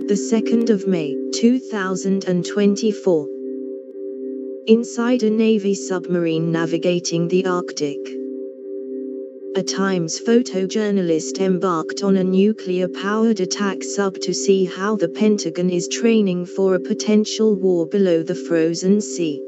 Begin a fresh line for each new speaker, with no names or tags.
the 2nd of May, 2024. Inside a Navy submarine navigating the Arctic. A Times photojournalist embarked on a nuclear-powered attack sub to see how the Pentagon is training for a potential war below the frozen sea.